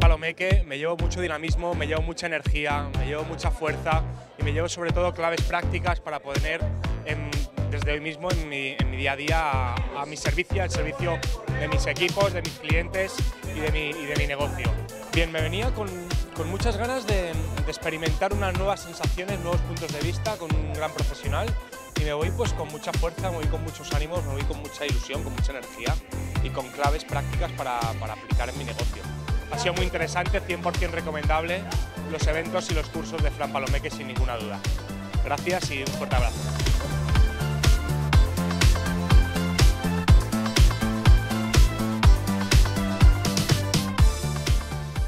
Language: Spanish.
Palomeque me llevo mucho dinamismo, me llevo mucha energía, me llevo mucha fuerza y me llevo sobre todo claves prácticas para poner desde hoy mismo en mi, día a día a, mi servicio, al servicio de mis equipos, de mis clientes y de mi, y de mi negocio. Bien, me venía con, con muchas ganas de, de, experimentar unas nuevas sensaciones, nuevos puntos de vista con un gran profesional y me voy pues con mucha fuerza, me voy con muchos ánimos, me voy con mucha ilusión, con mucha energía y con claves prácticas para, para aplicar en mi negocio. Ha sido muy interesante, 100% recomendable los eventos y los cursos de Fran Palomeque sin ninguna duda. Gracias y un fuerte abrazo.